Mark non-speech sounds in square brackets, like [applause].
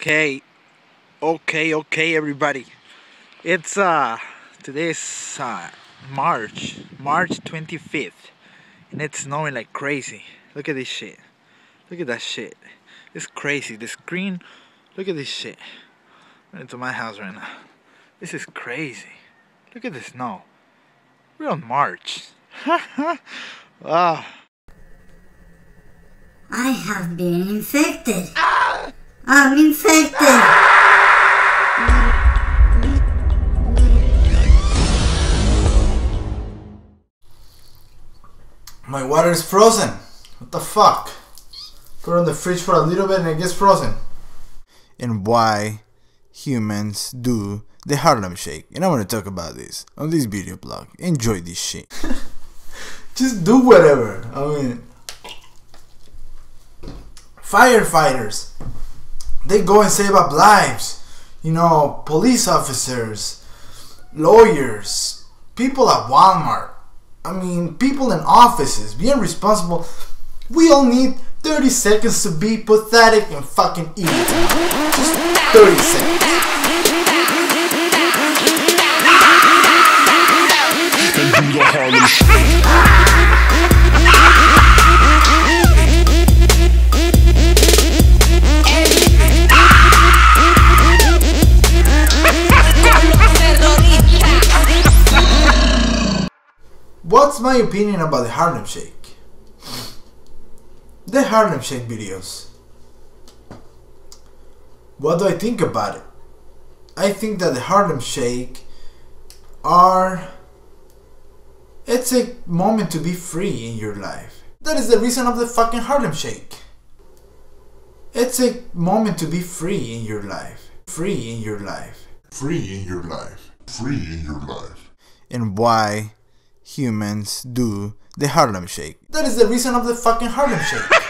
Okay, okay, okay, everybody. It's uh today's uh March, March 25th, and it's snowing like crazy. Look at this shit. Look at that shit. It's crazy. The screen. Look at this shit. I'm into my house right now. This is crazy. Look at the snow. We're on March. [laughs] ah. I have been infected. I'm infected. My water is frozen. What the fuck? Put it in the fridge for a little bit and it gets frozen. And why humans do the Harlem Shake. And I want to talk about this on this video blog. Enjoy this shit. [laughs] Just do whatever. I mean, firefighters, they go and save up lives. You know, police officers, lawyers, people at Walmart. I mean, people in offices being responsible. We all need 30 seconds to be pathetic and fucking idiot. Just 30 seconds. What's my opinion about the Harlem Shake? The Harlem Shake videos. What do I think about it? I think that the Harlem Shake are. It's a moment to be free in your life. That is the reason of the fucking Harlem Shake. It's a moment to be free in your life. Free in your life. Free in your life. Free in your life. and why humans do the Harlem Shake. That is the reason of the fucking Harlem Shake.